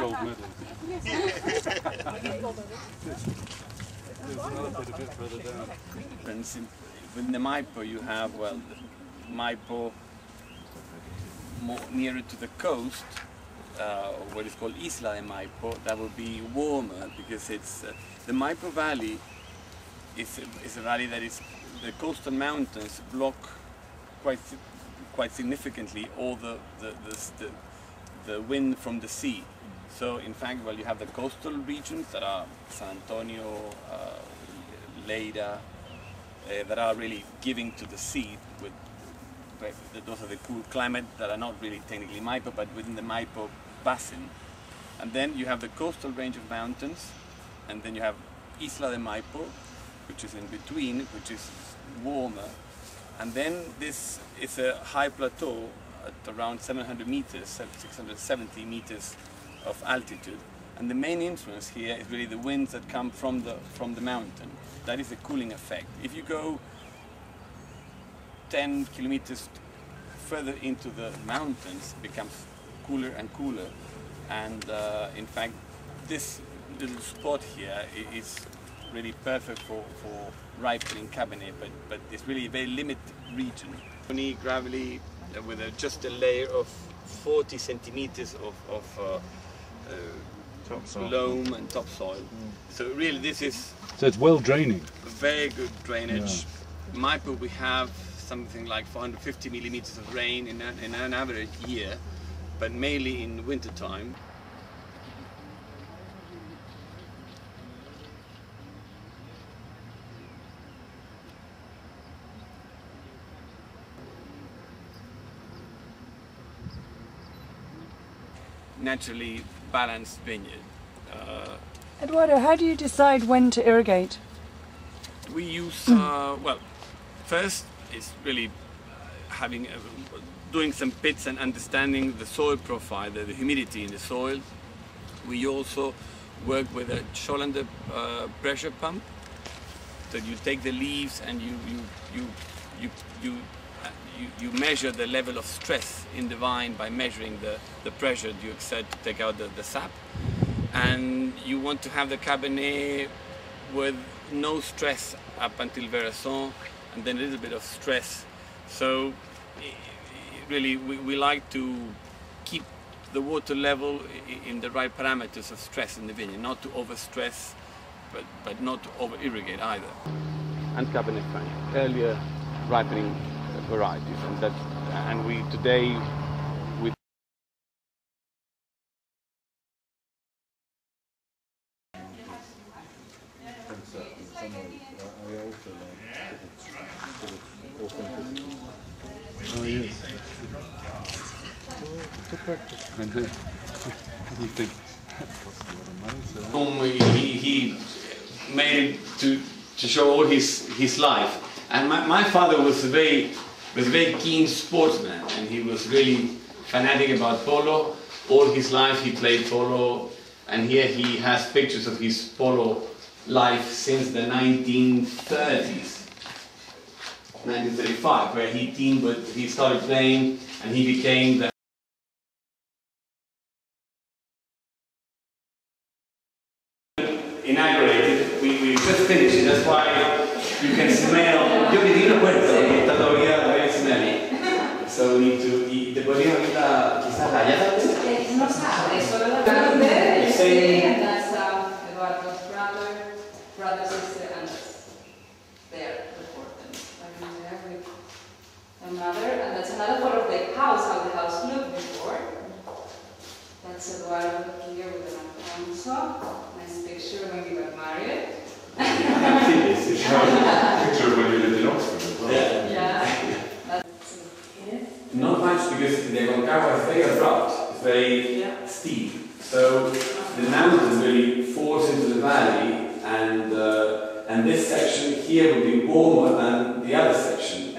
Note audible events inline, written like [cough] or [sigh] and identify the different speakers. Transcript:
Speaker 1: gold medal. There's another bit further down.
Speaker 2: And with the Maipo you have, well, Maipo more nearer to the coast, uh, what is called Isla de Maipo, that will be warmer because it's, uh, the Maipo Valley is, a- is a valley that is, the coastal mountains block quite, quite significantly all the, the, the, the, the wind from the sea. So in fact, well, you have the coastal regions that are San Antonio, uh, uh, that are really giving to the sea with those are the cool climate that are not really technically Maipo, but within the Maipo basin. And then you have the coastal range of mountains, and then you have Isla de Maipo, which is in between, which is warmer. And then this is a high plateau at around 700 meters, 670 meters of altitude. And the main influence here is really the winds that come from the, from the mountain. That is the cooling effect. If you go 10 kilometers further into the mountains it becomes cooler and cooler and uh, in fact this little spot here is really perfect for, for ripening Cabernet but, but it's really a very limited region. Only gravelly uh, with a, just a layer of 40 centimeters of, of uh, uh,
Speaker 1: Topsoil.
Speaker 2: loam and topsoil. So really this is
Speaker 1: So it's well draining.
Speaker 2: very good drainage. Maipo we have something like 450 millimeters of rain in an, in an average year, but mainly in winter time. Naturally balanced vineyard. Uh,
Speaker 3: Eduardo, how do you decide when to irrigate?
Speaker 2: we use uh, well first is really having uh, doing some pits and understanding the soil profile the, the humidity in the soil we also work with a Scholander uh, pressure pump that you take the leaves and you you you you you, uh, you, you measure the level of stress in the vine by measuring the, the pressure you exert to take out the, the sap and you want to have the Cabernet with no stress up until veraison and then a little bit of stress. So really we, we like to keep the water level in the right parameters of stress in the vineyard, not to overstress but, but not to over irrigate either. And Cabernet Franc, earlier ripening varieties and that and we today with
Speaker 1: Oh
Speaker 2: he, he made to, to show all his, his life. And my, my father was very was a very keen sportsman, and he was really fanatic about polo. All his life he played polo, and here he has pictures of his polo life since the 1930s. 1935, where he teamed with, he started playing, and he became the inaugurated. We, we just finished. That's why you can smell. Yo le di una eh. So we need to. Y te podría ahorita quizás la llave.
Speaker 4: Eh, No sabe, solo la grande,
Speaker 2: Sí.
Speaker 4: and that's um, Eduardo's brother, brother, sister, and there, the fourth, and I'm there with my mother, and that's another photo of the house, how the house looked before. That's Eduardo here with an Alfonso, nice picture when we got married. [laughs]
Speaker 5: Picture when you lived in Oxford as well.
Speaker 2: Yeah.
Speaker 4: Yeah. That's it.
Speaker 2: Not much because the Aconcagua is very abrupt. It's very
Speaker 4: Yeah.
Speaker 2: steep. So the mountain really falls into the valley, and uh, and this section here will be warmer than the other section.